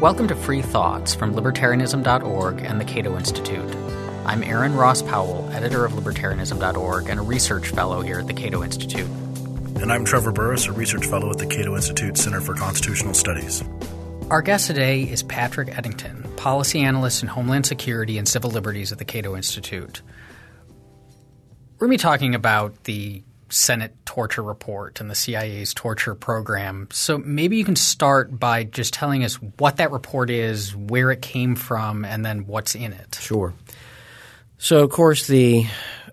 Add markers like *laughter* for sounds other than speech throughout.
Welcome to Free Thoughts from Libertarianism.org and the Cato Institute. I'm Aaron Ross Powell, editor of Libertarianism.org and a research fellow here at the Cato Institute. And I'm Trevor Burrus, a research fellow at the Cato Institute Center for Constitutional Studies. Our guest today is Patrick Eddington, policy analyst in Homeland Security and Civil Liberties at the Cato Institute. We're going to be talking about the Senate torture report and the CIA's torture program. So maybe you can start by just telling us what that report is, where it came from, and then what's in it. Sure. So, of course, the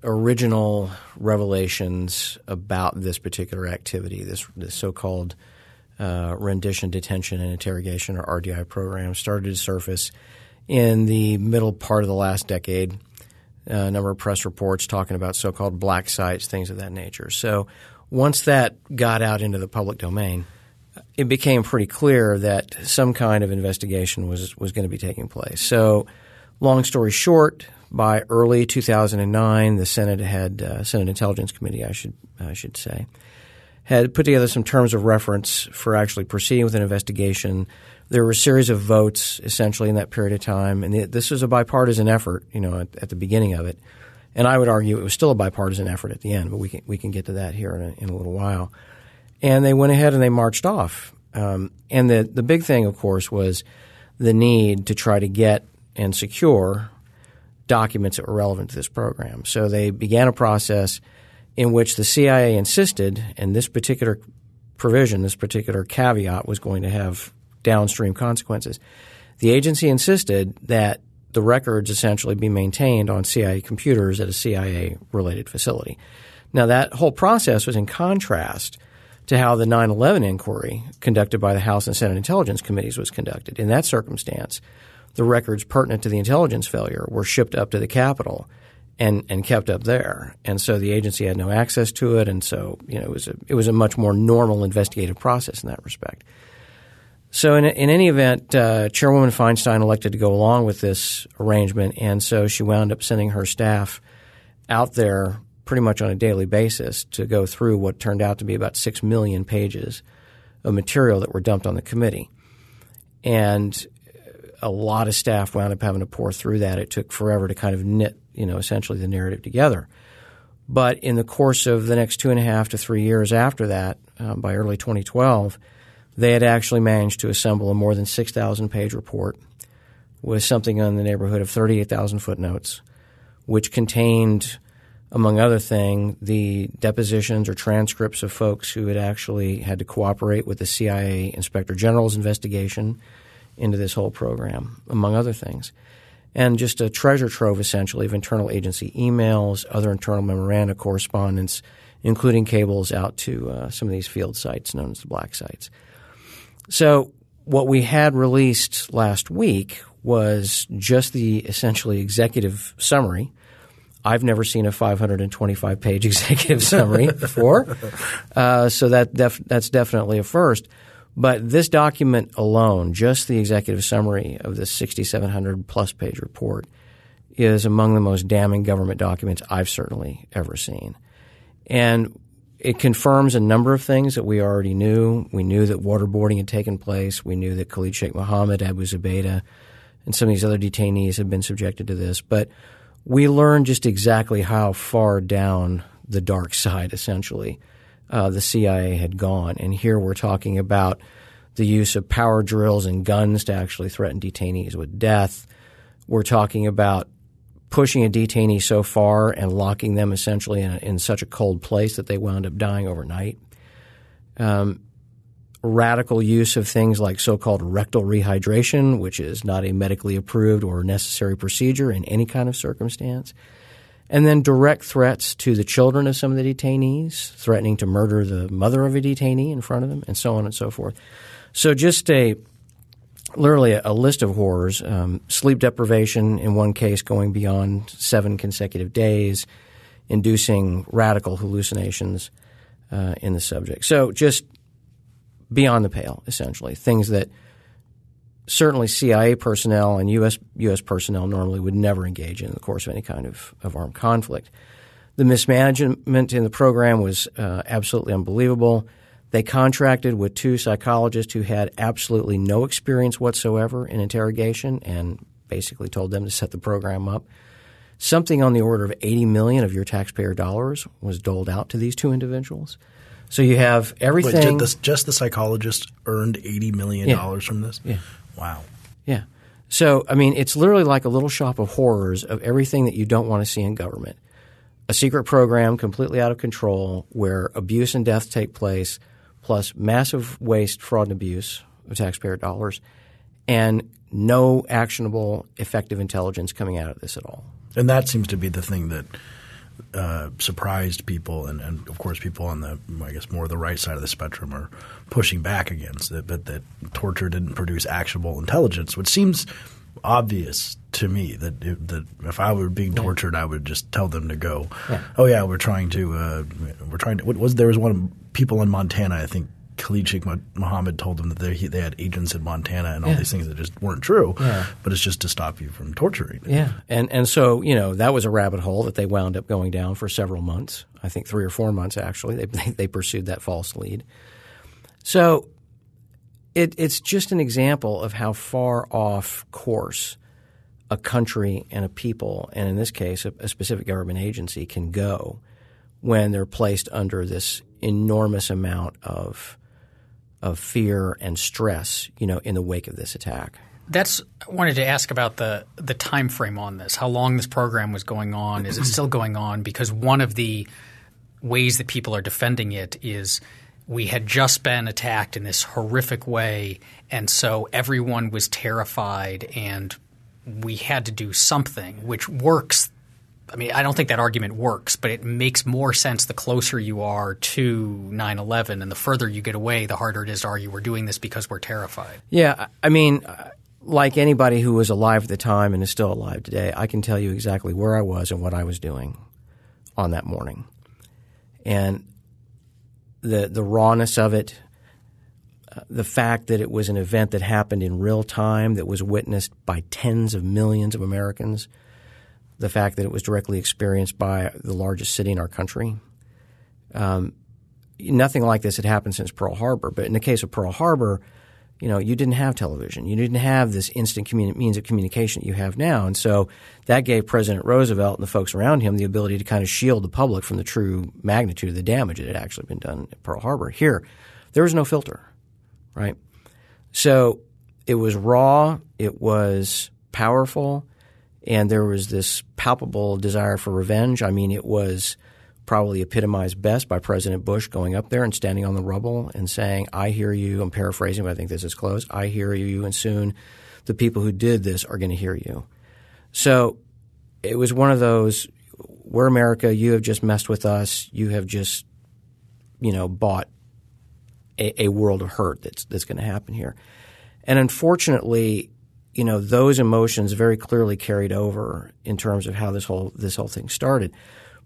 original revelations about this particular activity, this, this so called uh, rendition, detention, and interrogation or RDI program, started to surface in the middle part of the last decade a number of press reports talking about so-called black sites, things of that nature. So once that got out into the public domain, it became pretty clear that some kind of investigation was was going to be taking place. So, long story short, by early 2009, the Senate had uh, Senate Intelligence Committee, I should I should say, had put together some terms of reference for actually proceeding with an investigation there were a series of votes essentially in that period of time, and this was a bipartisan effort, you know, at, at, the beginning of it. And I would argue it was still a bipartisan effort at the end, but we can we can get to that here in a, in a little while. And they went ahead and they marched off. Um, and the the big thing, of course, was the need to try to get and secure documents that were relevant to this program. So they began a process in which the CIA insisted, and this particular provision, this particular caveat, was going to have downstream consequences. The agency insisted that the records essentially be maintained on CIA computers at a CIA related facility. Now, that whole process was in contrast to how the 9 11 inquiry conducted by the House and Senate Intelligence Committees was conducted. In that circumstance, the records pertinent to the intelligence failure were shipped up to the Capitol and, and kept up there. And so the agency had no access to it. And so, you know, it was a, it was a much more normal investigative process in that respect. So, in, in any event, uh, Chairwoman Feinstein elected to go along with this arrangement, and so she wound up sending her staff out there pretty much on a daily basis to go through what turned out to be about six million pages of material that were dumped on the committee. And a lot of staff wound up having to pour through that. It took forever to kind of knit, you know, essentially the narrative together. But in the course of the next two and a half to three years after that, um, by early 2012, they had actually managed to assemble a more than 6,000 page report with something in the neighborhood of 38,000 footnotes, which contained, among other things, the depositions or transcripts of folks who had actually had to cooperate with the CIA Inspector General's investigation into this whole program, among other things. And just a treasure trove, essentially, of internal agency emails, other internal memoranda correspondence, including cables out to uh, some of these field sites known as the black sites. So what we had released last week was just the essentially executive summary. I've never seen a 525 page *laughs* executive summary before, uh, so that def- that's definitely a first. But this document alone, just the executive summary of this 6,700 plus page report, is among the most damning government documents I've certainly ever seen. And it confirms a number of things that we already knew. We knew that waterboarding had taken place. We knew that Khalid Sheikh Mohammed, Abu Zubaydah, and some of these other detainees had been subjected to this. But we learned just exactly how far down the dark side, essentially, uh, the CIA had gone. And here we're talking about the use of power drills and guns to actually threaten detainees with death. We're talking about pushing a detainee so far and locking them essentially in, a, in such a cold place that they wound up dying overnight. Um, radical use of things like so-called rectal rehydration, which is not a medically approved or necessary procedure in any kind of circumstance. And then direct threats to the children of some of the detainees, threatening to murder the mother of a detainee in front of them, and so on and so forth. So just a literally a, a list of horrors. Um, sleep deprivation, in one case, going beyond seven consecutive days, inducing radical hallucinations uh, in the subject. So just beyond the pale, essentially, things that certainly CIA personnel and U.S. U.S. personnel normally would never engage in in the course of any kind of, of armed conflict. The mismanagement in the program was uh, absolutely unbelievable They contracted with two psychologists who had absolutely no experience whatsoever in interrogation and basically told them to set the program up. Something on the order of 80 million of your taxpayer dollars was doled out to these two individuals. So you have everything. Wait, just, the, just the psychologist earned eighty million dollars yeah. from this. Yeah. Wow. Yeah. So I mean, it's literally like a little shop of horrors of everything that you don't want to see in government. A secret program completely out of control where abuse and death take place, plus massive waste, fraud, and abuse of taxpayer dollars, and no actionable, effective intelligence coming out of this at all. And that seems to be the thing that uh, surprised people, and, and, of course, people on the I guess more the right side of the spectrum are pushing back against it. But that torture didn't produce actionable intelligence, which seems obvious to me that it, that if I were being tortured, I would just tell them to go. Yeah. Oh yeah, we're trying to uh, we're trying to. What was there was one people in Montana I think Khalid Sheikh Mohammed told them that they, they had agents in Montana and all yeah. these things that just weren't true. Yeah. But it's just to stop you from torturing. Yeah, and and so you know that was a rabbit hole that they wound up going down for several months. I think three or four months actually. They they, *laughs* they pursued that false lead. So it, it's just an example of how far off course a country and a people, and in this case, a, a specific government agency, can go when they're placed under this enormous amount of of fear and stress, you know, in the wake of this attack. That's I wanted to ask about the the time frame on this. How long this program was going on? Is it still going on? Because one of the ways that people are defending it is we had just been attacked in this horrific way, and so everyone was terrified, and we had to do something, which works I mean, I don't think that argument works, but it makes more sense the closer you are to 9 11 and the further you get away, the harder it is to argue we're doing this because we're terrified. Yeah. I mean, uh, like anybody who was alive at the time and is still alive today, I can tell you exactly where I was and what I was doing on that morning. And the, the rawness of it, uh, the fact that it was an event that happened in real time, that was witnessed by tens of millions of Americans – the fact that it was directly experienced by the largest city in our country. Um, nothing like this had happened since Pearl Harbor. But in the case of Pearl Harbor, you know, you didn't have television. You didn't have this instant communi- means of communication that you have now. And so that gave President Roosevelt and the folks around him the ability to kind of shield the public from the true magnitude of the damage that had actually been done at Pearl Harbor. Here, there was no filter, right? So it was raw, it was powerful, and there was this palpable desire for revenge. I mean, it was probably epitomized best by President Bush going up there and standing on the rubble and saying, I hear you. I'm paraphrasing, but I think this is close. I hear you, and soon the people who did this are going to hear you. So it was one of those we're America, you have just messed with us, you have just, you know, bought a, a world of hurt that's that's going to happen here. And unfortunately, you know, those emotions very clearly carried over in terms of how this whole this whole thing started.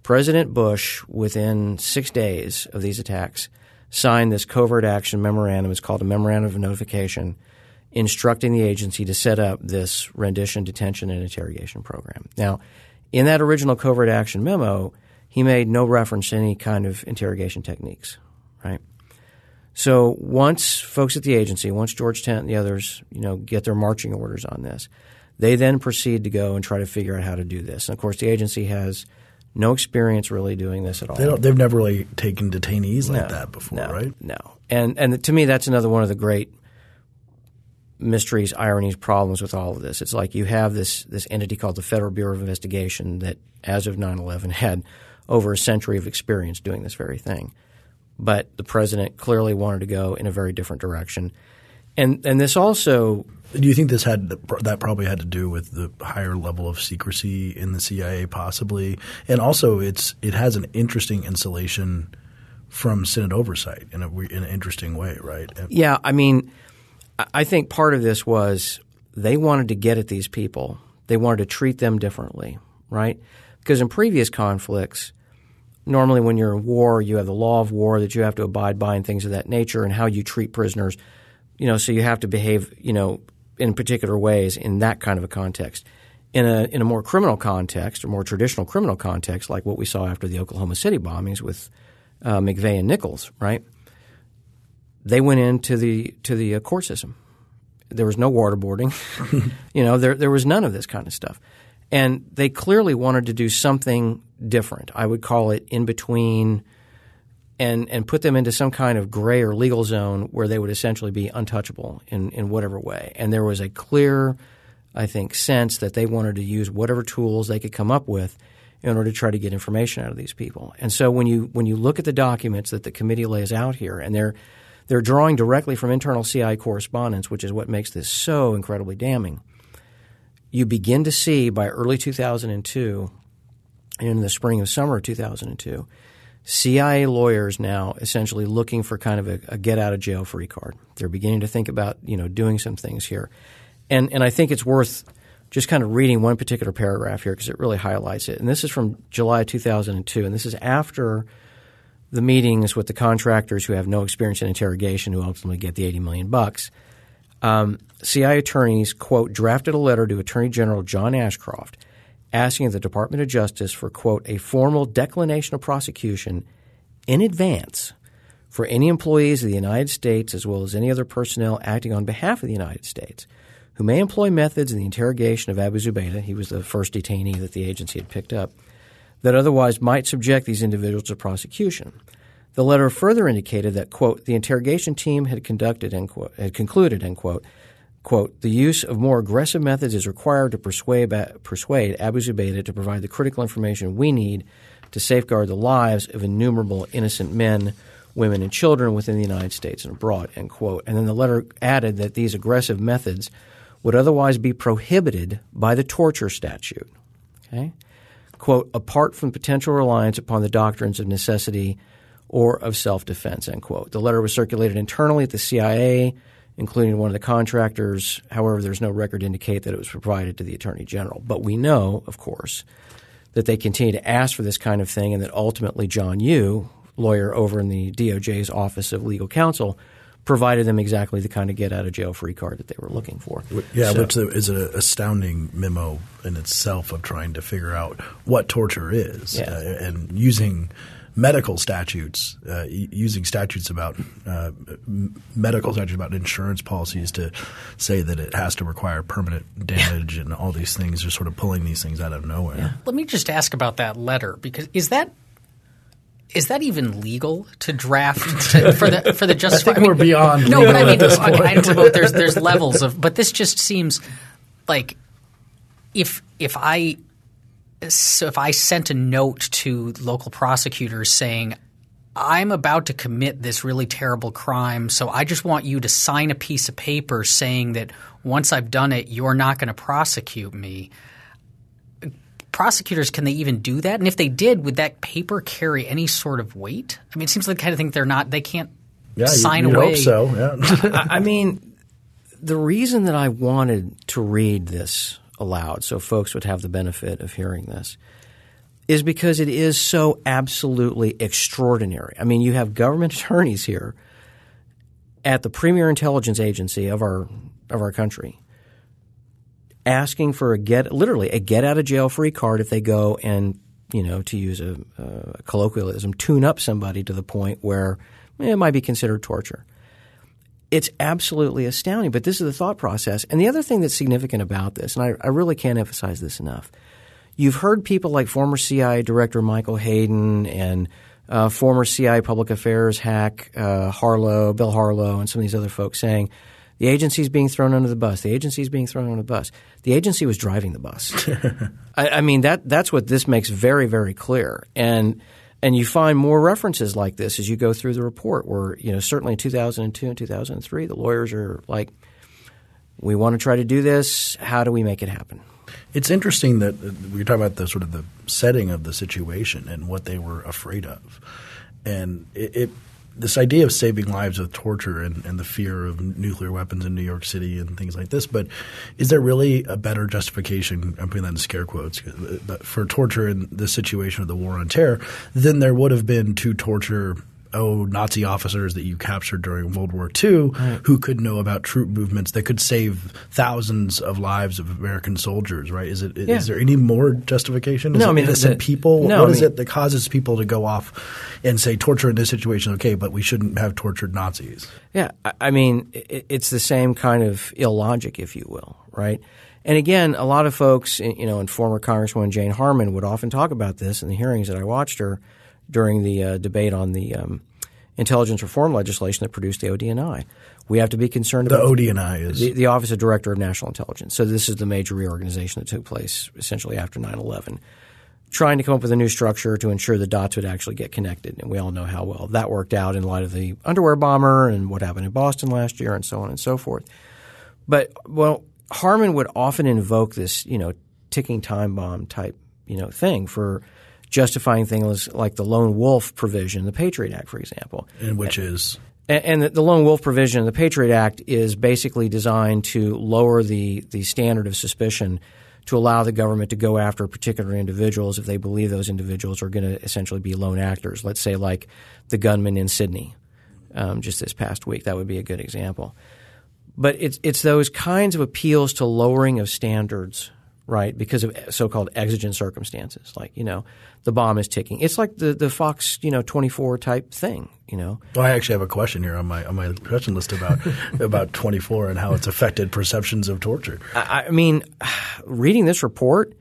President Bush, within six days of these attacks, signed this covert action memorandum. It's called a memorandum of notification, instructing the agency to set up this rendition, detention, and interrogation program. Now, in that original covert action memo, he made no reference to any kind of interrogation techniques, right? So once folks at the agency, once George Tenet and the others, you know, get their marching orders on this, they then proceed to go and try to figure out how to do this. And of course, the agency has no experience really doing this at all. They have never really taken detainees like no, that before, no, right? No. And and to me, that's another one of the great mysteries, ironies, problems with all of this. It's like you have this this entity called the Federal Bureau of Investigation that, as of 9/11, *laughs* had over a century of experience doing this very thing but the president clearly wanted to go in a very different direction. And and this also do you think this had that probably had to do with the higher level of secrecy in the CIA possibly and also it's it has an interesting insulation from Senate oversight in a in an interesting way, right? Yeah, I mean I think part of this was they wanted to get at these people. They wanted to treat them differently, right? Because in previous conflicts, normally when you're in war, you have the law of war that you have to abide by and things of that nature and how you treat prisoners. You know, so you have to behave, you know, in particular ways in that kind of a context. In a in a more criminal context or more traditional criminal context, like what we saw after the Oklahoma City bombings with uh, McVeigh and Nichols, right? they went into the to the uh, court system. There was no waterboarding. *laughs* you know, there there was none of this kind of stuff. And they clearly wanted to do something different. I would call it in between and and put them into some kind of gray or legal zone where they would essentially be untouchable in, in whatever way. And there was a clear, I think, sense that they wanted to use whatever tools they could come up with in order to try to get information out of these people. And so when you when you look at the documents that the committee lays out here, and they're they're drawing directly from internal CI correspondence, which is what makes this so incredibly damning. You begin to see by early 2002 and in the spring of summer of 2002 CIA lawyers now essentially looking for kind of a, a, get out of jail free card. They're beginning to think about you know doing some things here, and and I think it's worth just kind of reading one particular paragraph here because it really highlights it. And this is from July 2002, and this is after the meetings with the contractors who have no experience in interrogation who ultimately get the 80 million bucks. Um, CI attorneys quote drafted a letter to Attorney General John Ashcroft asking the Department of Justice for, quote, a formal declination of prosecution in advance for any employees of the United States as well as any other personnel acting on behalf of the United States who may employ methods in the interrogation of Abu Zubaydah, he was the first detainee that the agency had picked up, that otherwise might subject these individuals to prosecution. The letter further indicated that, quote, the interrogation team had conducted, end quote, had concluded, end quote, quote, the use of more aggressive methods is required to persuade, persuade Abu Zubaydah to provide the critical information we need to safeguard the lives of innumerable innocent men, women, and children within the United States and abroad, end quote. And then the letter added that these aggressive methods would otherwise be prohibited by the torture statute. Okay? Quote, apart from potential reliance upon the doctrines of necessity or of self defense, end quote. The letter was circulated internally at the CIA including one of the contractors. However, there's no record to indicate that it was provided to the Attorney General. But we know, of course, that they continue to ask for this kind of thing and that ultimately John Yoo, lawyer over in the DOJ's Office of Legal Counsel, provided them exactly the kind of get out of jail free card that they were looking for. Yeah, so, which is an astounding memo in itself of trying to figure out what torture is yeah. uh, and using – medical statutes, uh, using statutes about uh, medical statutes about insurance policies to say that it has to require permanent damage and all these things, are sort of pulling these things out of nowhere. Yeah. Let me just ask about that letter because is that is that even legal to draft *laughs* to, for the for the justice? I think I mean, we're beyond. No, but I mean, okay, I know there's there's levels of, but this just seems like if if I so if I sent a note to local prosecutors saying, I'm about to commit this really terrible crime, so I just want you to sign a piece of paper saying that once I've done it, you're not going to prosecute me. Prosecutors, can they even do that? And if they did, would that paper carry any sort of weight? I mean, it seems like the kind of thing they're not, they can't yeah, sign you, away. Hope so, yeah. *laughs* I mean, the reason that I wanted to read this aloud so folks would have the benefit of hearing this is because it is so absolutely extraordinary. I mean, you have government *laughs* attorneys here at the premier intelligence agency of our of our country asking for a get literally a get out of jail free card if they go and you know to use a, a colloquialism tune up somebody to the point where it might be considered torture it's absolutely astounding. But this is the thought process. And the other thing that's significant about this, and I, I really can't emphasize this enough, you've heard people like former CIA Director Michael Hayden and uh, former CIA Public Affairs hack uh, Harlow, Bill Harlow, and some of these other folks saying the agency is being thrown under the bus. The agency is being thrown under the bus. The agency was driving the bus. *laughs* I, I mean that that's what this makes very very clear. And and you find more references like this as you go through the report, where you know certainly in 2002 and 2003, the lawyers are like, "We want to try to do this. How do we make it happen?" It's interesting that uh, we talk about the sort of the setting of the situation and what they were afraid of, and it, it this idea of saving lives with torture and, and, the fear of nuclear weapons in New York City and things like this. But is there really a better justification? I'm putting that in scare quotes, but for torture in the situation of the war on terror than there would have been to torture oh Nazi officers that you captured during World War II who could know about troop movements that could save thousands of lives of American soldiers. Right? Is it is Yeah. there any more justification? Is No, I mean, innocent the- people. no, what I is mean- it that causes people to go off and say torture in this situation okay, but we shouldn't have tortured Nazis? Yeah, I- I mean, it's the same kind of illogic, if you will, right? And again, a lot of folks, you know, and former Congresswoman Jane Harman would often talk about this in the hearings that I watched her during the uh, debate on the um, intelligence reform legislation that produced the ODNI. We have to be concerned The about ODNI is the, the Office of Director of National Intelligence. So this is the major reorganization that took place essentially after 9/11, trying to come up with a new structure to ensure the dots would actually get connected. And we all know how well that worked out in light of the underwear bomber and what happened in Boston last year, and so on and so forth. But well, Harman would often invoke this, you know, ticking time bomb type, you know, thing for justifying things like the lone wolf provision, the Patriot Act, for example. and which is And, and the, lone wolf provision the Patriot Act is basically designed to lower the, the standard of suspicion to allow the government to go after particular individuals if they believe those individuals are going to essentially be lone actors. Let's say, like the gunman in Sydney, um, just this past week. That would be a good example. But it's it's those kinds of appeals to lowering of standards, right? Because of so-called exigent circumstances, like you know, the bomb is ticking. It's like the the Fox you know twenty four type thing, you know. Well, I actually have a question here on my on my question list about *laughs* about 24 and how it's affected perceptions of torture. I, I mean, *sighs* reading this report,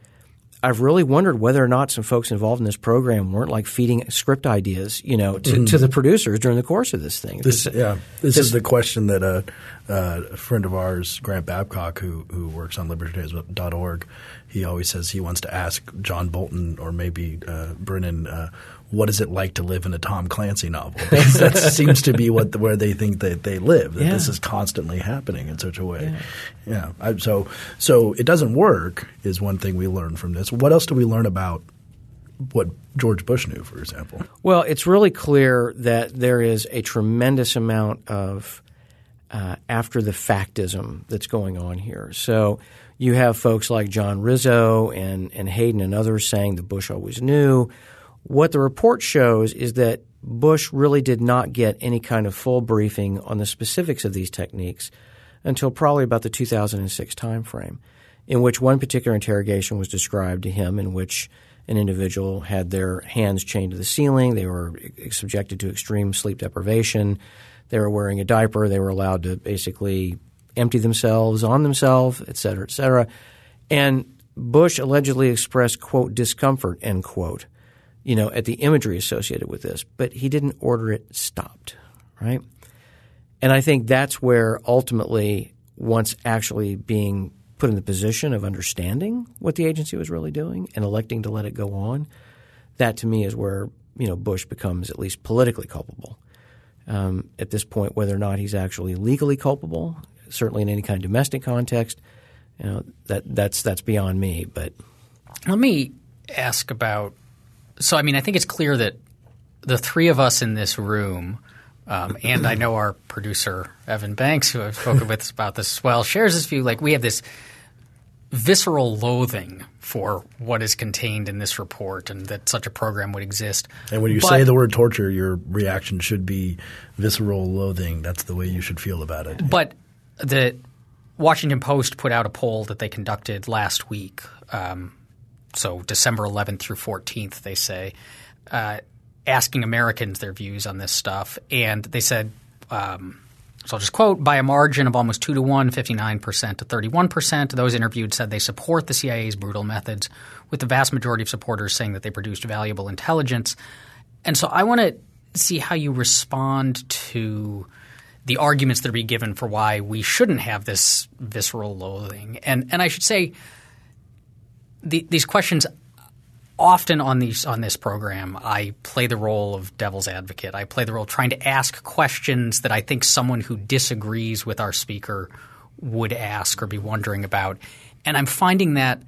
I've really wondered whether or not some folks involved in this program weren't like feeding script ideas, you know, to, to mm. the producers during the course of this thing. This, yeah, this is the question that a, a friend of ours, Grant Babcock, who who works on libertarianism.org, he always says he wants to ask John Bolton or maybe uh, Brennan, uh, what is it like to live in a Tom Clancy novel? *laughs* That seems to be what where they think that they live. That this is constantly happening in such a way. Yeah. I, so so it doesn't work is one thing we learn from this. What else do we learn about what George Bush knew, for example? Well, it's really clear that there is a tremendous amount of uh, after the factism that's going on here. So you have folks like John Rizzo and, and Hayden and others saying that Bush always knew. What the report shows is that Bush really did not get any kind of full briefing on the specifics of these techniques until probably about the 2006 timeframe, in which one particular interrogation was described to him in which an individual had their hands chained to the ceiling. They were subjected to extreme sleep deprivation. They were wearing a diaper. They were allowed to basically empty themselves on themselves, et cetera, et cetera. And Bush allegedly expressed, quote, discomfort, end quote, you know, at the imagery associated with this, but he didn't order it stopped, right? And I think that's where ultimately, once actually being put in the position of understanding what the agency was really doing and electing to let it go on, that to me is where you know Bush becomes at least politically culpable. Um, at this point, whether or not he's actually legally culpable, certainly in any kind of domestic context, you know that that's that's beyond me. But Let me ask about. So, I mean, I think it's clear that the three of us in this room, um, and I know our producer Evan Banks, who I've spoken with about this as well, shares this view. Like we have this visceral loathing for what is contained in this report, and that such a program would exist. And when you But- say the word torture, your reaction should be visceral loathing. That's the way you should feel about it. But the Washington Post put out a poll that they conducted last week. Um, so December 11th through 14th, they say, uh, asking Americans their views on this stuff. And they said, um, so I'll just quote, by a margin of almost 2 to 1, 59% to 31%, those interviewed said they support the CIA's brutal methods, with the vast majority of supporters saying that they produced valuable intelligence. And so I want to see how you respond to the arguments that are being given for why we shouldn't have this visceral loathing. And and I should say the, these questions often on these on this program I play the role of devil's advocate. I play the role of trying to ask questions that I think someone who disagrees with our speaker would ask or be wondering about. And I'm finding that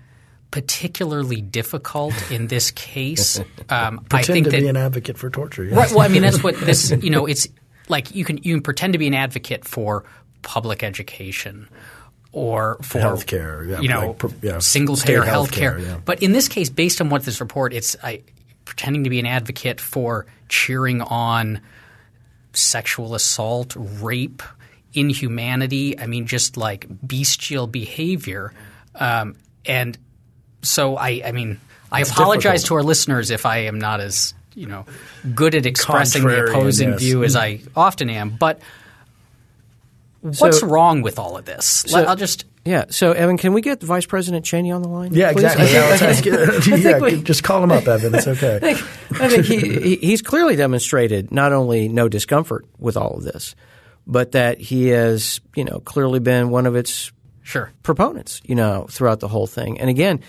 particularly difficult in this case. *laughs* Um, I Pretend think to that be an advocate for torture. Yes. Right. Well, I mean, that's what *laughs* this. You know, it's like you can you can pretend to be an advocate for public education or for Healthcare, yeah, you know, like, yeah, single payer healthcare, healthcare. yeah. But in this case, based on what this report, it's I, pretending to be an advocate for cheering on sexual assault, rape, inhumanity. I mean, just like bestial behavior. Um, and so I, I mean, I It's apologize difficult. to our listeners if I am not as you know good at expressing the opposing view as I often am. But what's So- wrong with all of this? Let- I'll just Yeah. So, Evan, can we get Vice President Cheney on the line? Yeah, please? exactly. *laughs* I think- Yeah, I think- *laughs* yeah, we- just call him up, Evan. It's okay. *laughs* I think he, he he's clearly demonstrated not only no discomfort with all of this, but that he has you know clearly been one of its sure. proponents you know throughout the whole thing. And again,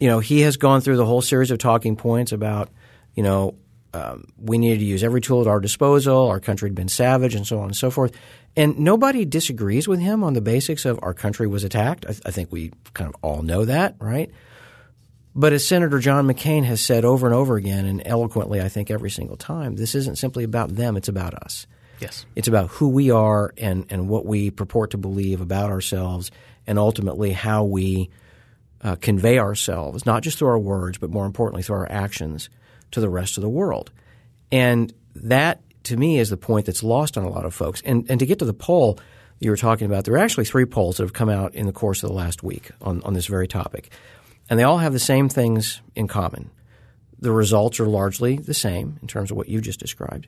you know he has gone through the whole series of talking points about you know um, we needed to use every tool at our disposal. Our country had been savage, and so on and so forth. And nobody disagrees with him on the basics of our country was attacked. I, I think we kind of all know that, right? But as Senator John McCain has said over and over again, and eloquently, I think every single time, this isn't simply about them; it's about us. Yes. It's about who we are and, and what we purport to believe about ourselves, and ultimately how we uh, convey ourselves, not just through our words, but more importantly through our actions to the rest of the world. And that, to me, is the point that's lost on a lot of folks. And, and to get to the poll you were talking about, there are actually three polls that have come out in the course of the last week on, on this very topic. And they all have the same things in common. The results are largely the same in terms of what you just described.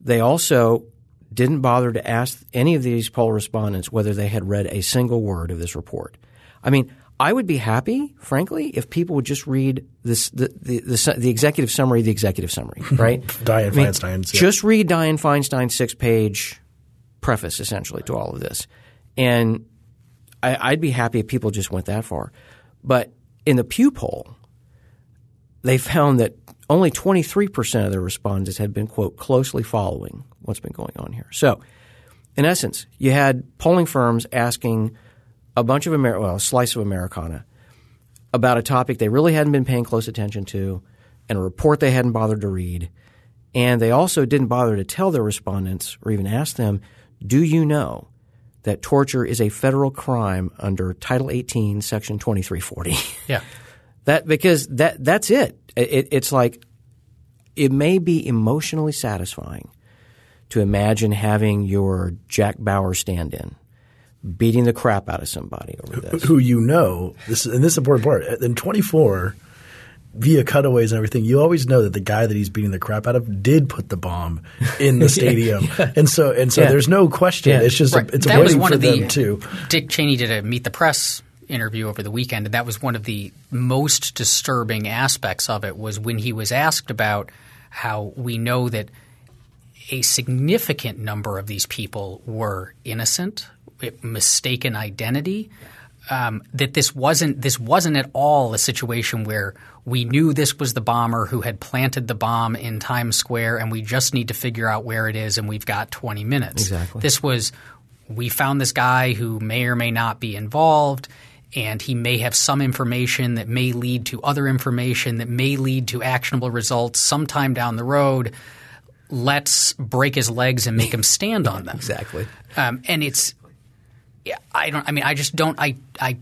They also didn't bother to ask any of these poll respondents whether they had read a single word of this report. I mean, I would be happy, frankly, if people would just read this the the, the, the executive summary, the executive summary, *laughs* right? Dianne I mean, Feinstein's, yeah. Just read Dianne Feinstein's six page preface, essentially, to all of this, and I, I'd be happy if people just went that far. But in the Pew poll, they found that only 23% of their respondents had been, quote, closely following what's been going on here. So, in essence, you had polling firms asking a bunch of Amer- well, a slice of Americana about a topic they really hadn't been paying close attention to and a report they hadn't bothered to read. And they also didn't bother to tell their respondents or even ask them, do you know that torture is a federal crime under Title 18, Section 2340? *laughs* Yeah. That because that that's it. it. It's like it may be emotionally satisfying to imagine having your Jack Bauer stand in, beating the crap out of somebody over this. Who you know, this and this is the important part. Uh, in 24, via cutaways and everything, you always know that the guy that he's beating the crap out of did put the bomb in the *laughs* stadium, and so and so Yeah. there's no question. Yeah. It's just Right. a, it's that a was one for of the them too. Dick Cheney did a meet the press interview over the weekend, and that was one of the most disturbing aspects of it. Was when he was asked about how we know that a significant number of these people were innocent, mistaken identity. Um, that this wasn't this wasn't at all a situation where we knew this was the bomber who had planted the bomb in Times Square, and we just need to figure out where it is, and we've got 20 minutes. Exactly. This was we found this guy who may or may not be involved, and he may have some information that may lead to other information that may lead to actionable results sometime down the road. Let's break his legs and make him stand on them. *laughs* Exactly. Um, and it's, I don't. I mean, I just don't. I I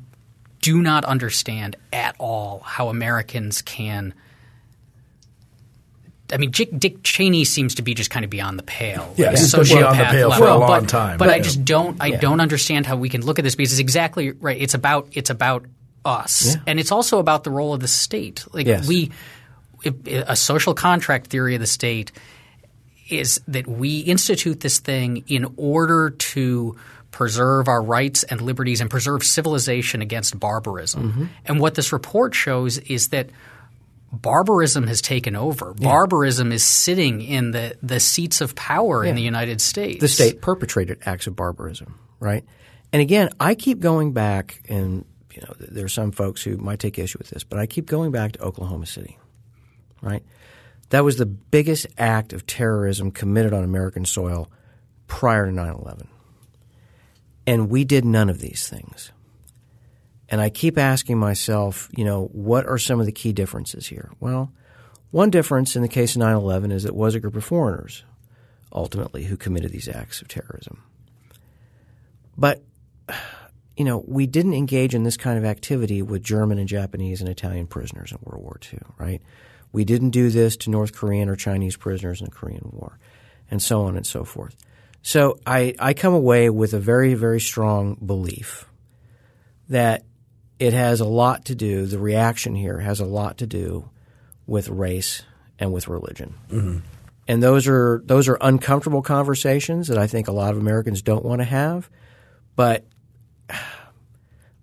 do not understand at all how Americans can. I mean, Dick, Dick Cheney seems to be just kind of beyond the pale. Yeah, like he's been beyond the sociopath pale for level. a long but, time. But I just don't. I Yeah. don't understand how we can look at this because it's exactly right. It's about it's about us, Yeah. and it's also about the role of the state. Like Yes. we, if, a social contract theory of the state is that we institute this thing in order to preserve our rights and liberties and preserve civilization against barbarism. Mm-hmm. And what this report shows is that barbarism has taken over. Barbarism is sitting in the, the seats of power in the United States. the state perpetrated acts of barbarism, right? And again, I keep going back, and you know, there are some folks who might take issue with this, but I keep going back to Oklahoma City, right? That was the biggest act of terrorism committed on American soil prior to 9 11. And we did none of these things. And I keep asking myself, you know, what are some of the key differences here? Well, one difference in the case of 9 11 is it was a group of foreigners ultimately who committed these acts of terrorism. But, you know, we didn't engage in this kind of activity with German and Japanese and Italian prisoners in World War II, right? We didn't do this to North Korean or Chinese prisoners in the Korean War. and so on and so forth. So I, I come away with a very, very strong belief that it has a lot to do, the reaction here has a lot to do with race and with religion. Mm-hmm. And those are those are uncomfortable conversations that I think a lot of Americans don't want to have. But *sighs*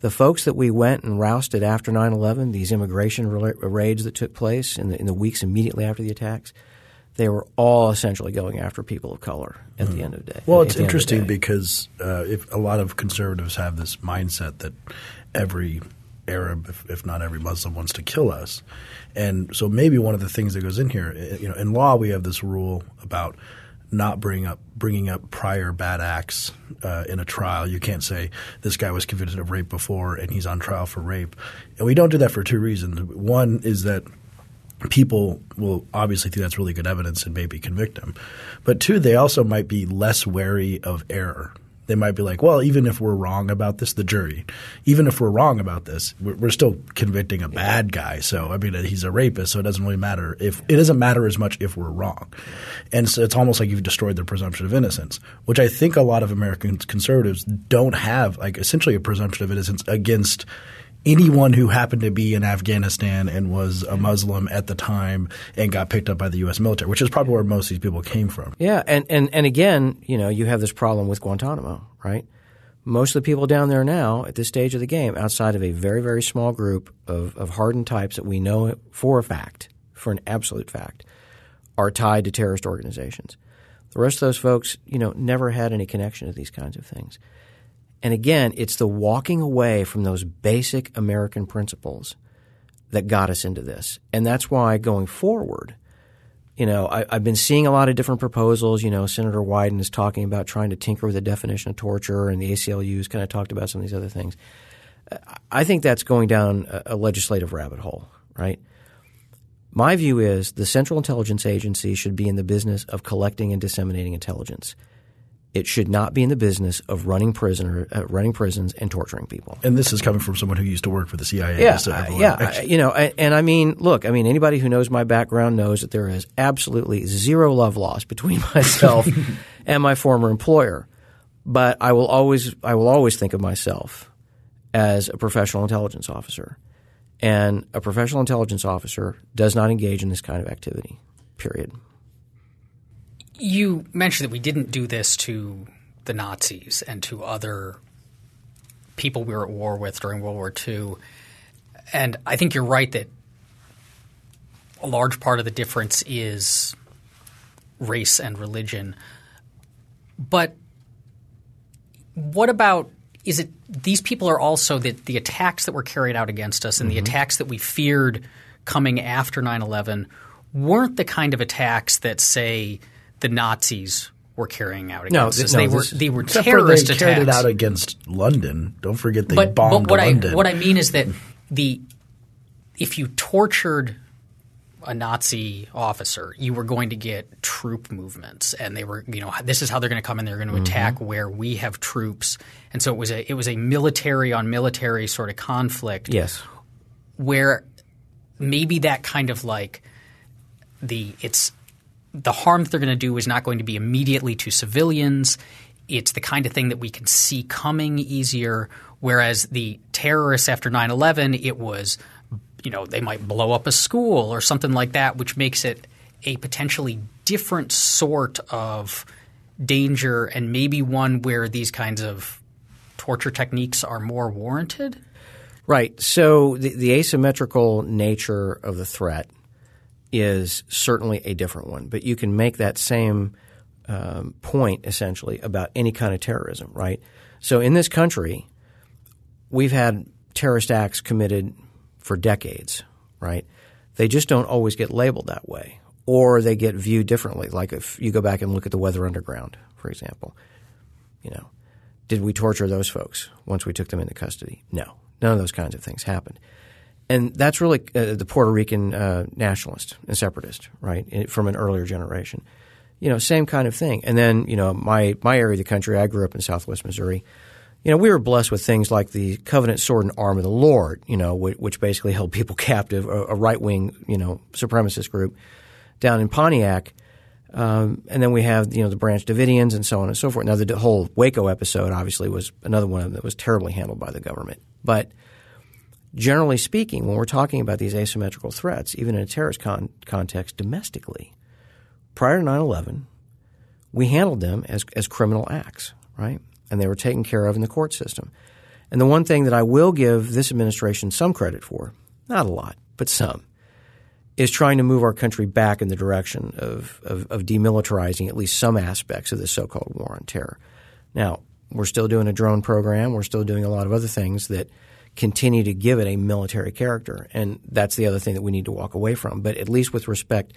the folks that we went and rousted after 9/11, these immigration raids that took place in the, in the weeks immediately after the attacks, they were all essentially going after people of color at mm. the end of the day. Well, it's interesting because uh, if a lot of conservatives have this mindset that every Arab, if, if, not every Muslim, wants to kill us. And so maybe one of the things that goes in here, eh, you know, in law we have this rule about not bring up bringing up prior bad acts uh, in a trial. You can't say this guy was convicted of rape before and he's on trial for rape. And we don't do that for two reasons. One is that people will obviously think that's really good evidence and maybe convict him. But two, they also might be less wary of error they might be like, well, even if we're wrong about this, the jury, even if we're wrong about this, we're, we're, still convicting a bad guy. So, I mean, he's a rapist, so it doesn't really matter if it doesn't matter as much if we're wrong. And so it's almost like you've destroyed the presumption of innocence, which I think a lot of American conservatives don't have, like essentially a presumption of innocence against – anyone who happened to be in Afghanistan and was a Muslim at the time and got picked up by the U.S. military, which is probably where most of these people came from. Yeah, and, and, and again, you know, you have this problem with Guantanamo, right? Most of the people down there now at this stage of the game, outside of a very, very small group of, of hardened types that we know for a fact, for an absolute fact, are tied to terrorist organizations. The rest of those folks, you know, never had any connection to these kinds of things. And again, it's the walking away from those basic American principles that got us into this. And that's why going forward, you know, I, have been seeing a lot of different proposals. You know, Senator Wyden is talking about trying to tinker with the definition of torture, and the ACLU's kind of talked about some of these other things. I think that's going down a, a legislative rabbit hole, right? My view is the Central Intelligence Agency should be in the business of collecting and disseminating intelligence. It should not be in the business of running prisoner, uh, running prisons and torturing people. And this is coming from someone who used to work for the CIA. Yeah, uh, yeah. you know, and, and, I mean, look, I mean, anybody who knows my background knows that there is absolutely zero love lost between *laughs* myself *laughs* and my former employer. But I will always, I will always think of myself as a professional intelligence officer, and a professional intelligence officer does not engage in this kind of activity. Period. You mentioned that we didn't do this to the Nazis and to other people we were at war with during World War II. And I think you're right that a large part of the difference is race and religion. But what about is it these people are also that the attacks that were carried out against us and mm-hmm. the attacks that we feared coming after 9/11 weren't the kind of attacks that say – the Nazis were carrying out against no, us. No, they were they were terrorist they attacks. carried it out against London. Don't forget they but, bombed but what London. I, what I mean is that the if you tortured a Nazi officer, you were going to get troop movements, and they were, you know, this is how they're going to come and they're going to mm-hmm. attack where we have troops, and so it was a it was a military on military sort of conflict. Yes, where maybe that kind of like the it's the harm that they're going to do is not going to be immediately to civilians. It's the kind of thing that we can see coming easier. Whereas the terrorists after 9 11, it was, you know, they might blow up a school or something like that, which makes it a potentially different sort of danger and maybe one where these kinds of torture techniques are more warranted? Right. So the, the asymmetrical nature of the threat is certainly a different one. But you can make that same um, point essentially about any kind of terrorism, right? So in this country, we've had terrorist acts committed for decades, right? They just don't always get labeled that way, or they get viewed differently. Like if you go back and look at the Weather Underground, for example, you know, did we torture those folks once we took them into custody? No, none of those kinds of things happened and that's really uh, the Puerto Rican uh, nationalist and separatist, right, from an earlier generation. You know, same kind of thing. And then, you know, my my area of the country, I grew up in Southwest Missouri. You know, we were blessed with things like the Covenant Sword and Arm of the Lord, you know, which, which basically held people *laughs* captive, a, a right wing, you know, supremacist group down in Pontiac. Um, and then we have you know the Branch Davidians and so on and so forth. Now the whole Waco episode obviously was another one that was terribly handled by the government. But generally speaking, when we're talking about these asymmetrical threats, even in a terrorist con- context domestically, prior to 9/11, we handled them as as criminal acts, right? And they were taken care of in the court system. And the one thing that I will give this administration some credit for, not a lot, but some, is trying to move our country back in the direction of, of, of demilitarizing at least some aspects of this so-called war on terror. Now, we're still doing a drone program. We're still doing a lot of other things that continue to give it a military character. And that's the other thing that we need to walk away from. But at least with respect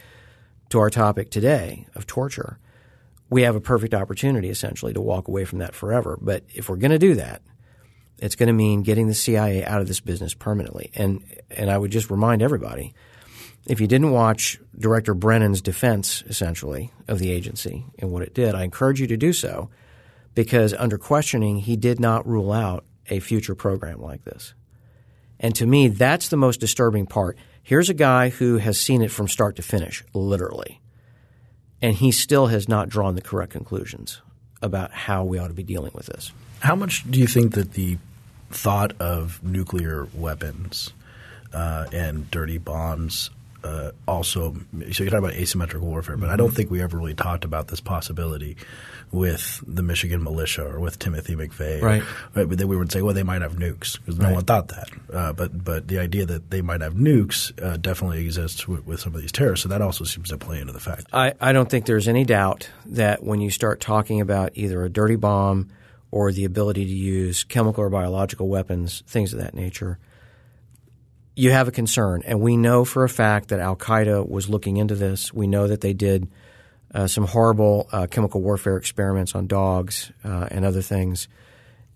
to our topic today of torture, we have a perfect opportunity essentially to walk away from that forever. But if we're going to do that, it's going to mean getting the CIA out of this business permanently. And and I would just remind everybody, if you didn't watch Director Brennan's defense essentially of the agency and what it did, I encourage you to do so because under questioning he did not rule out a future program like this. And to me, that's the most disturbing part. Here's a guy who has seen it from start to finish, literally. And he still has not drawn the correct conclusions about how we ought to be dealing with this. How much do you think that the thought of nuclear weapons uh, and dirty bombs uh, also so you talk about asymmetrical warfare, but I don't think we ever really talked about this possibility with the Michigan militia or with Timothy McVeigh. Right. right but then we would say, well, they might have nukes because no Right. one thought that. Uh, but but the idea that they might have nukes uh, definitely exists with, with some of these terrorists, so that also seems to play into the fact. I, I don't think there's any doubt that when you start talking about either a dirty bomb or the ability to use chemical or biological weapons, things of that nature, you have a concern. And we know for a fact that Al Qaeda was looking into this. We know that they did uh, some horrible uh, chemical warfare experiments on dogs uh, and other things.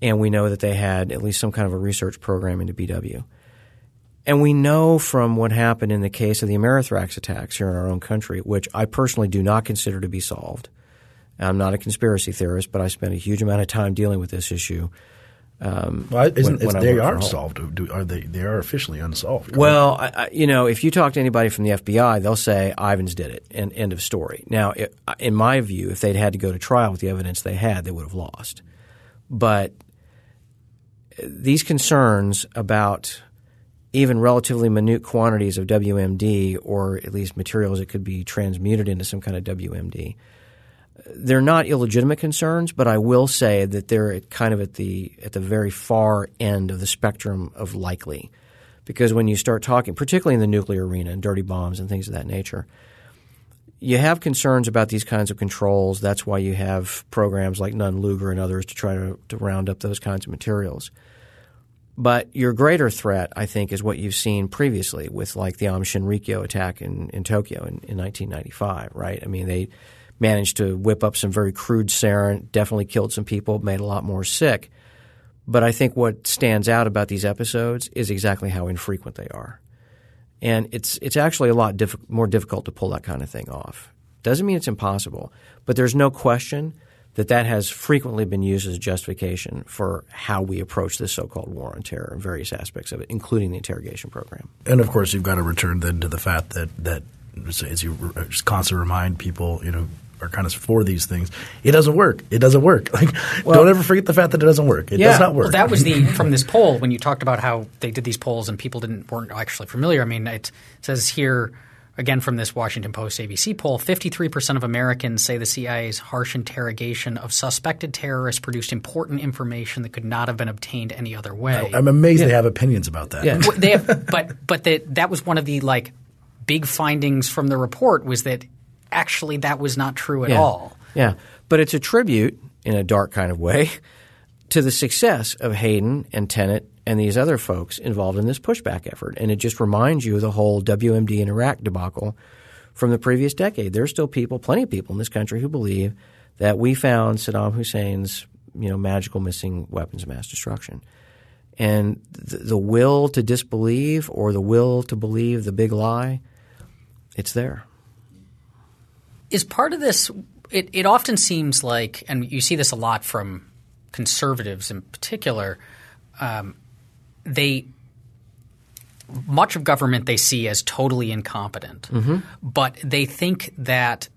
And we know that they had at least some kind of a research program into BW. And we know from what happened in the case of the Amerithrax attacks here in our own country, which I personally do not consider to be solved. I'm not a conspiracy theorist, but I spent a huge amount of time dealing with this issue. Um, well, isn't, when I they are solved? Do, are they? They are officially unsolved. Well, I, I, you know, if you talk to anybody from the FBI, they'll say Ivins did it, and end of story. Now, it, in my view, if they'd had to go to trial with the evidence they had, they would have lost. But these concerns about even relatively minute quantities of WMD, or at least materials that could be transmuted into some kind of WMD, they're not illegitimate concerns, but I will say that they're kind of at the at the very far end of the spectrum of likely, because when you start talking, particularly in the nuclear arena and dirty bombs and things of that nature, you have concerns about these kinds of controls. That's why you have programs like Nunn Lugar and others to try to, to round up those kinds of materials. But your greater threat, I think, is what you've seen previously with like the Aum Shinrikyo attack in, in Tokyo in, in 1995, right? I mean, they managed to whip up some very crude sarin, definitely killed some people, made a lot more sick. But I think what stands out about these episodes is exactly how infrequent they are. And it's, it's actually a lot diff- more difficult to pull that kind of thing off. Doesn't mean it's impossible, but there's no question that that has frequently been used as a justification for how we approach this so-called war on terror and various aspects of it, including the interrogation program. And of course, you've got to return then to the fact that that as you constantly remind people, you know, are kind of for these things. It doesn't work. It doesn't work. *laughs* Like, don't ever forget the fact that it doesn't work. It does not work. Well, that was the *laughs* from this poll when you talked about how they did these polls and people didn't weren't actually familiar. I mean, it says here again from this Washington Post ABC poll, 53% of Americans say the CIA's harsh interrogation of suspected terrorists produced important information that could not have been obtained any other way. I'm amazed they have opinions about that. Yeah. *laughs* Well, they have, but but that that was one of the like big findings from the report was that actually that was not true at Yeah. all. Yeah, but it's a tribute in a dark kind of way to the success of Hayden and Tenet and these other folks involved in this pushback effort, and it just reminds you of the whole WMD in Iraq debacle from the previous decade. There's still people, plenty of people in this country, who believe that we found Saddam Hussein's you know magical missing weapons of mass destruction. And the, the will to disbelieve or the will to believe the big lie, it's there. Is part of this it, it often seems like and you see this a lot from conservatives in particular um, they much of government they see as totally incompetent. But they think that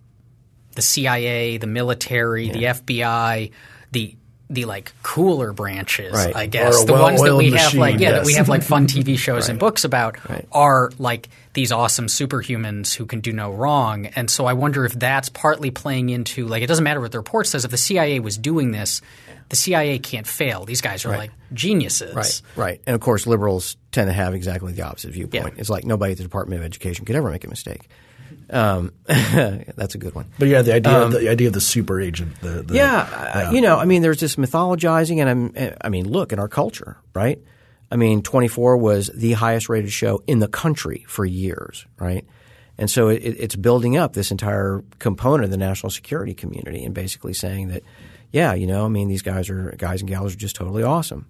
the CIA, the military, the FBI, the the like cooler branches, Right. I guess, the ones that we have like yeah, that we have like fun TV shows and books about Right. are like these awesome superhumans who can do no wrong. And so I wonder if that's partly playing into like it doesn't matter what the report says. If the CIA was doing this, the CIA can't fail. These guys are like geniuses. Right, right. And of course, liberals tend to have exactly the opposite viewpoint. It's like nobody at the Department of Education could ever make a mistake. Um, *laughs* that's a good one. But yeah, the idea of the idea of the super agent. The, the, Um, Yeah, uh, you know, I mean, there's this mythologizing, and I'm, I mean, look in our culture, right? I mean, 24 was the highest rated show in the country for years, right? And so it, it's building up this entire component of the national security community, and basically saying that, yeah, you know, I mean, these guys are guys and gals are just totally awesome.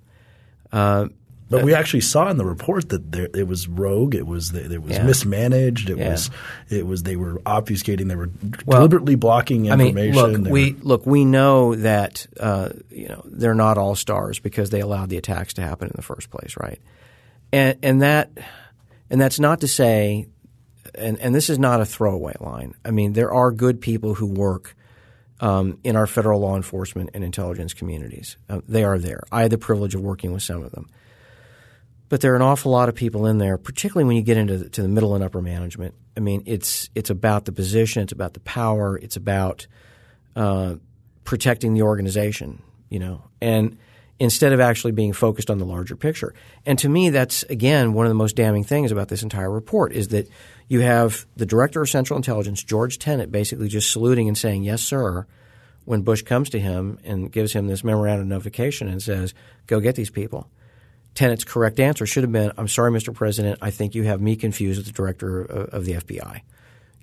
But we actually saw in the report that there, it was rogue. It was it was Yeah. mismanaged. It Yeah. was it was they were obfuscating. They were Well, deliberately blocking I mean, information. look, we were- look, we know that uh, you know they're not all stars because they allowed the attacks to happen in the first place, right? And and that and that's not to say, and and this is not a throwaway line. I mean, there are good people who work um, in our federal law enforcement and intelligence communities. Uh, they are there. I had the privilege of working with some of them. But there are an awful lot of people in there, particularly when you get into the, to the middle and upper management. I mean, it's it's about the position, it's about the power, it's about uh, protecting the organization, you know, and instead of actually being focused on the larger picture. And to me, that's again one of the most damning things about this entire report is that you have the director of Central Intelligence, George Tenet, basically just saluting and saying, "Yes, sir." When Bush comes to him and gives him this memorandum of notification and says, "Go get these people." Tenet's correct answer should have been, "I'm sorry, Mr. President, I think you have me confused with the director of, the FBI.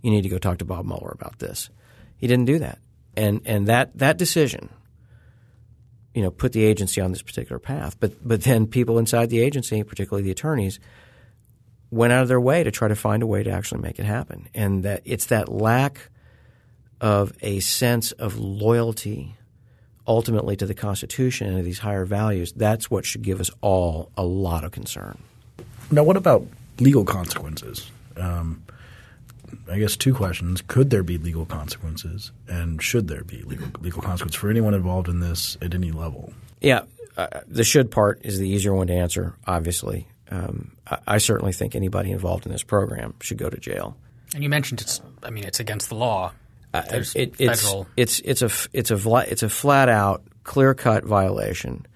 You need to go talk to Bob Mueller about this." He didn't do that, and and that that decision, you know, put the agency on this particular path. But but then people inside the agency, particularly the attorneys, went out of their way to try to find a way to actually make it happen, and that it's that lack of a sense of loyalty ultimately to the Constitution and to these higher values, that's what should give us all a lot of concern. now, what about legal consequences? Um, I guess two questions: Could there be legal consequences, and should there be legal legal consequences for anyone involved in this at any level? Yeah, uh, the should part is the easier one to answer, obviously. Um, I, I certainly think anybody involved in this program should go to jail. And you mentioned it's I mean it's against the law. There's It, it's, federal it's it's a f- it's a it's a flat out clear cut violation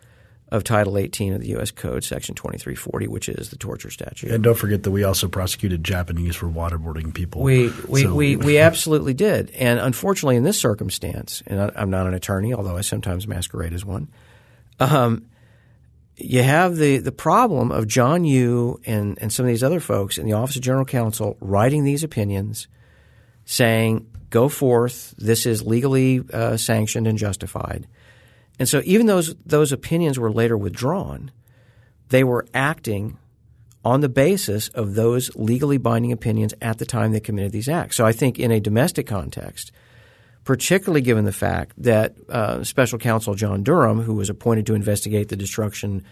of Title 18 of the U.S. Code, Section 2340, which is the torture statute. And don't forget that we also prosecuted Japanese for waterboarding people. We we, So- we, we absolutely did, and unfortunately, in this circumstance, and I, I'm not an attorney, although I sometimes masquerade as one. Um, you have the the problem of John Yoo and and some of these other folks in the Office of General Counsel writing these opinions, saying, "Go forth. This is legally uh, sanctioned and justified." And so, even those those opinions were later withdrawn, they were acting on the basis of those legally binding opinions at the time they committed these acts. So I think in a domestic context, particularly given the fact that uh, Special Counsel John Durham, who was appointed to investigate the destruction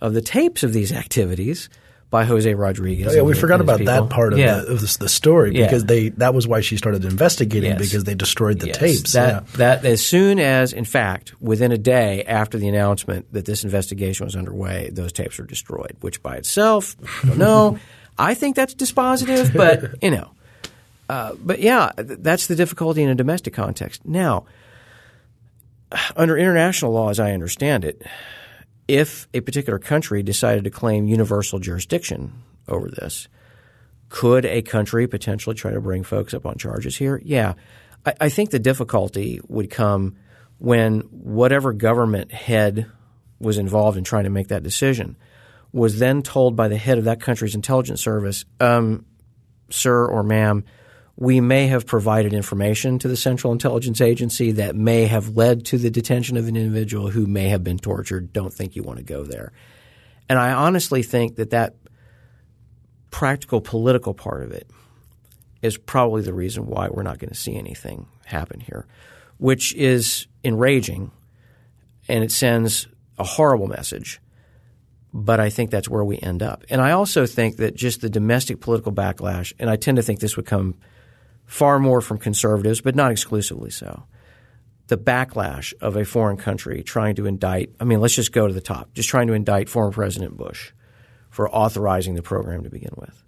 of the tapes of these *laughs* activities by Jose Rodriguez. Oh, yeah, we forgot about that part of, yeah. the, of this, the story Yeah. because they that was why she started investigating Yes. because they destroyed the Yes, tapes. That yeah. that as soon as, in fact, within a day after the announcement that this investigation was underway, those tapes were destroyed. Which by itself, I don't know. *laughs* I think that's dispositive, but you know. Uh, but yeah, th- that's the difficulty in a domestic context. Now, under international law, as I understand it, if a particular country decided to claim universal jurisdiction over this, could a country potentially try to bring folks up on charges here? Yeah. I, I think the difficulty would come when whatever government head was involved in trying to make that decision was then told by the head of that country's intelligence service, um, sir or ma'am, we may have provided information to the Central Intelligence Agency that may have led to the detention of an individual who may have been tortured. Don't think you want to go there. And I honestly think that that practical political part of it is probably the reason why we're not going to see anything happen here, which is enraging and it sends a horrible message. But I think that's where we end up. And I also think that just the domestic political backlash, and I tend to think this would come far more from conservatives, but not exclusively so. The backlash of a foreign country trying to indict, I mean, let's just go to the top, just trying to indict former President Bush for authorizing the program to begin with.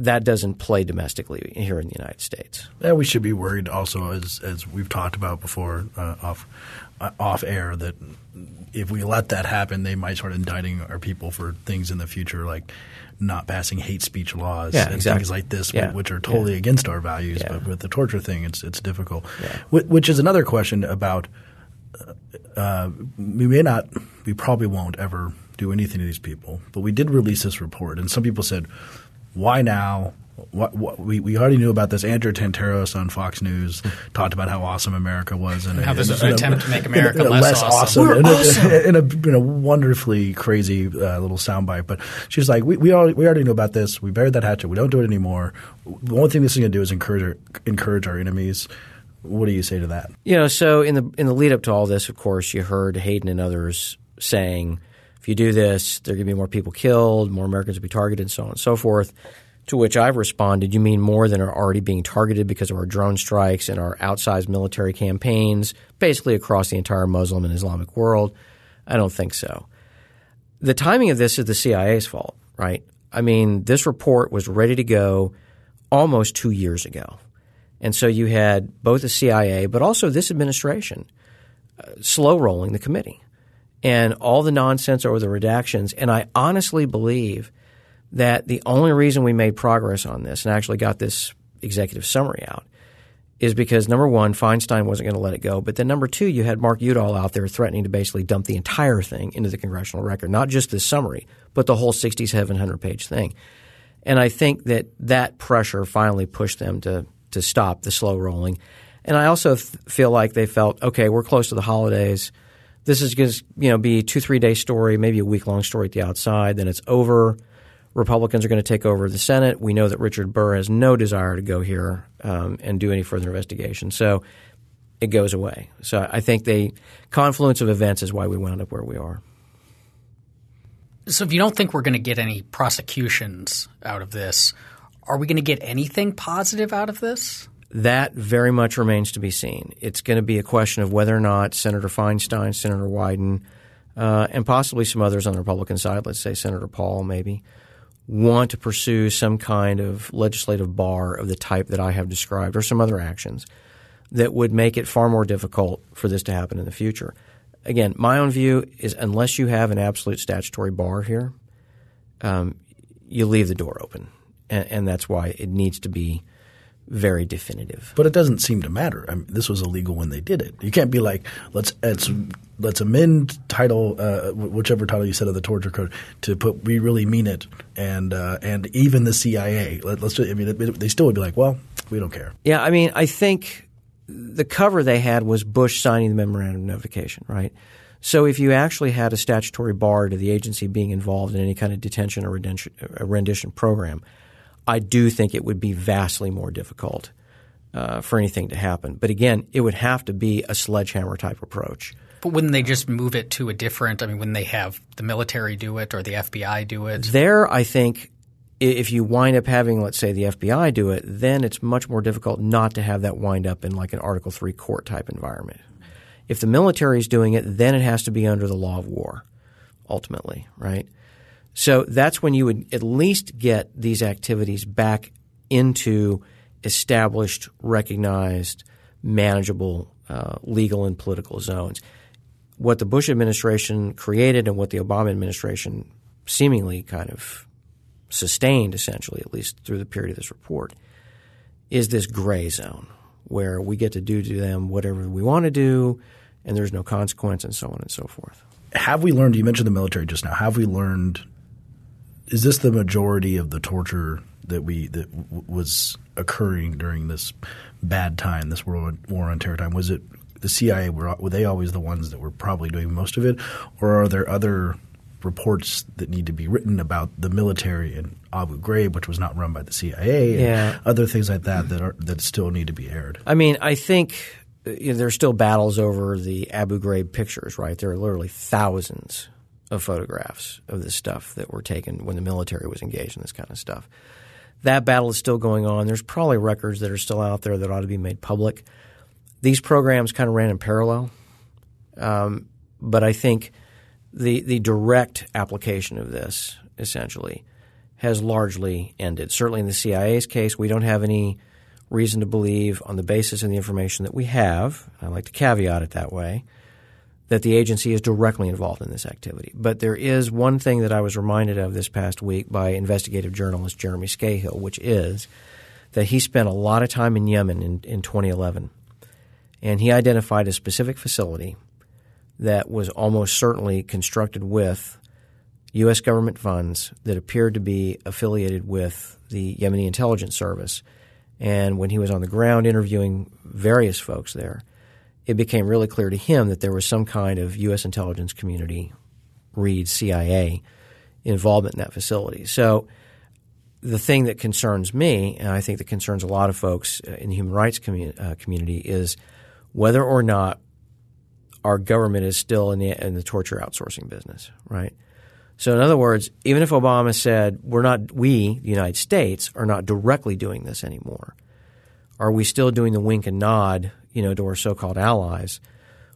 That doesn't play domestically here in the United States. Yeah, we should be worried also, as as we've talked about before uh, off uh, off air, that if we let that happen, they might start indicting our people for things in the future, like not passing hate speech laws Yeah, and exactly. things like this, Yeah. which are totally Yeah. against our values. But with the torture thing, it's it's difficult. Which is another question about uh, we may not, we probably won't ever do anything to these people, but we did release this report, and some people said, "Why now?" What, what, we, we already knew about this. Andrea Tantaros on Fox News *laughs* talked about how awesome America was, and How this and- is an and- attempt to make in a- America in a less awesome. in, We're a, awesome. *laughs* in, a, in a wonderfully crazy uh, little soundbite. But she's like, we we already, we already knew about this. We buried that hatchet. We don't do it anymore. The only thing this is going to do is encourage our, encourage our enemies. What do you say to that? You know, so in the in the lead up to all this, of course, you heard Hayden and others saying, if you do this, there are going to be more people killed, more Americans will be targeted, and so on and so forth. To which I've responded, you mean more than are already being targeted because of our drone strikes and our outsized military campaigns, basically across the entire Muslim and Islamic world? I don't think so. The timing of this is the CIA's fault, right? I mean, this report was ready to go almost two years ago. And so you had both the CIA, but also this administration uh, slow rolling the committee and all the nonsense over the redactions. And I honestly believe that the only reason we made progress on this and actually got this executive summary out is because number one, Feinstein wasn't going to let it go. But then number two, you had Mark Udall out there threatening to basically dump the entire thing into the congressional record, not just this summary, but the whole 6,700 page thing. And I think that that pressure finally pushed them to to stop the slow rolling. And I also th- feel like they felt, okay, we're close to the holidays. This is going to you know be a two three day story, maybe a week long story at the outside. Then it's over. Republicans are going to take over the Senate. We know that Richard Burr has no desire to go here um, and do any further investigation. So it goes away. So I think the confluence of events is why we wound up where we are. So if you don't think we're going to get any prosecutions out of this, are we going to get anything positive out of this? That very much remains to be seen. It's going to be a question of whether or not Senator Feinstein, Senator Wyden, uh, and possibly some others on the Republican side, let's say Senator Paul maybe, want to pursue some kind of legislative bar of the type that I have described or some other actions that would make it far more difficult for this to happen in the future. Again, my own view is unless you have an absolute statutory bar here, um, you leave the door open. And, and that's why it needs to be very definitive. But it doesn't seem to matter. I mean, this was illegal when they did it. You can't be like let's let's let's amend title uh, whichever title you said of the torture code to put we really mean it and uh, and even the CIA. Let, us I mean it, they still would be like well we don't care. Yeah, I mean, I think the cover they had was Bush signing the memorandum of notification, right? So if you actually had a statutory bar to the agency being involved in any kind of detention or rendition, a rendition program, I do think it would be vastly more difficult uh, for anything to happen. But again, it would have to be a sledgehammer type approach. But wouldn't they just move it to a different? I mean, when they have the military do it or the FBI do it? There, I think if you wind up having, let's say, the FBI do it, then it's much more difficult not to have that wind up in like an Article Three court type environment. If the military is doing it, then it has to be under the law of war, ultimately, right? So that's when you would at least get these activities back into established, recognized, manageable uh, legal and political zones. What the Bush administration created and what the Obama administration seemingly kind of sustained, essentially, at least through the period of this report, is this gray zone where we get to do to them whatever we want to do and there's no consequence and so on and so forth. Have we learned? You mentioned the military just now. Have we learned? Is this the majority of the torture that we that w- was occurring during this bad time, this on, war on terror time? Was it the CIA? Were, were they always the ones that were probably doing most of it, or are there other reports that need to be written about the military and Abu Ghraib, which was not run by the CIA, and Yeah. other things like that that are that still need to be aired? I mean, I think uh, you know, there's still battles over the Abu Ghraib pictures, right? There are literally thousands of photographs of this stuff that were taken when the military was engaged in this kind of stuff. That battle is still going on. There's probably records that are still out there that ought to be made public. These programs kind of ran in parallel, um, but I think the the direct application of this essentially has largely ended. Certainly in the CIA's case, we don't have any reason to believe, on the basis of the information that we have, I like to caveat it that way, that the agency is directly involved in this activity. But there is one thing that I was reminded of this past week by investigative journalist Jeremy Scahill, which is that he spent a lot of time in Yemen in, in 2011. And he identified a specific facility that was almost certainly constructed with U.S. government funds that appeared to be affiliated with the Yemeni intelligence service. And when he was on the ground interviewing various folks there, it became really clear to him that there was some kind of U.S. intelligence community, read CIA, involvement in that facility. So the thing that concerns me, and I think that concerns a lot of folks in the human rights commu- uh, community, is whether or not our government is still in the, in the torture outsourcing business, right? So, in other words, even if Obama said we're not, we, the United States, are not directly doing this anymore, are we still doing the wink and nod, you know, to our so-called allies,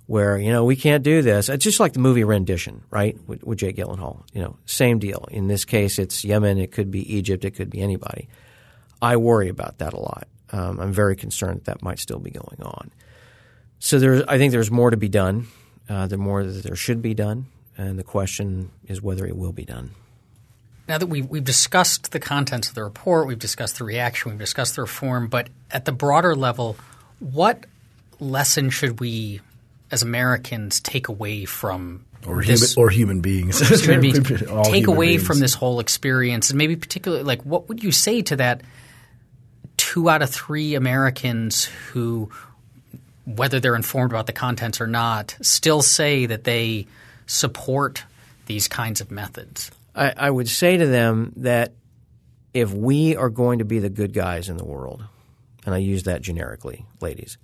where you know we can't do this? It's just like the movie Rendition, right, with, with Jake Gyllenhaal. You know, same deal. In this case, it's Yemen. It could be Egypt. It could be anybody. I worry about that a lot. Um, I'm very concerned that that might still be going on. So there's, I think there's more to be done. Uh, the more that there should be done and the question is whether it will be done. Now that we've, we've discussed the contents of the report, we've discussed the reaction, we've discussed the reform, but at the broader level, what lesson should we as Americans take away from or this, human, or human beings, human beings *laughs* take away beings. from this whole experience, and maybe particularly like what would you say to that two out of three Americans who, whether they're informed about the contents or not, still say that they support these kinds of methods? I, I would say to them that if we are going to be the good guys in the world, and I use that generically, ladies,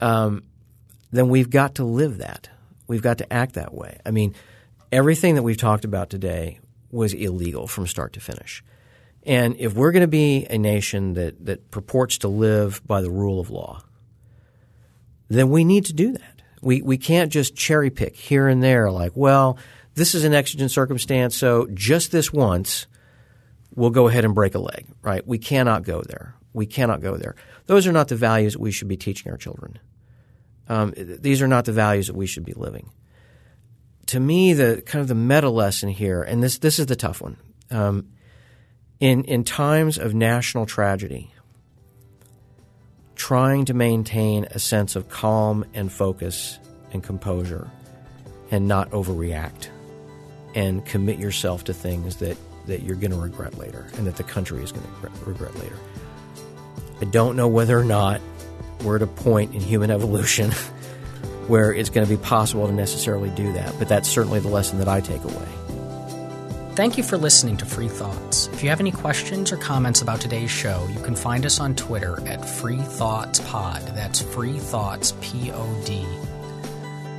um, then we've got to live that. We've got to act that way. I mean, everything that we've talked about today was illegal from start to finish. And if we're going to be a nation that, that purports to live by the rule of law, then we need to do that. We we can't just cherry pick here and there. Like, well, this is an exigent circumstance, so just this once, we'll go ahead and break a leg. Right? We cannot go there. We cannot go there. Those are not the values that we should be teaching our children. Um, these are not the values that we should be living. To me, the kind of the meta lesson here, and this this is the tough one. Um, in in times of national tragedy, trying to maintain a sense of calm and focus and composure and not overreact and commit yourself to things that, that you're going to regret later and that the country is going to regret later. I don't know whether or not we're at a point in human evolution *laughs* where it's going to be possible to necessarily do that, but that's certainly the lesson that I take away. Thank you for listening to Free Thoughts. If you have any questions or comments about today's show, you can find us on Twitter at Free Thoughts Pod. That's Free Thoughts P O D.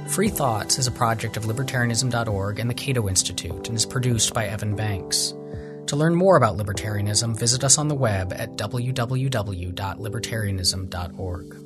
Free Thoughts is a project of libertarianism.org and the Cato Institute and is produced by Evan Banks. To learn more about libertarianism, visit us on the web at www.libertarianism.org.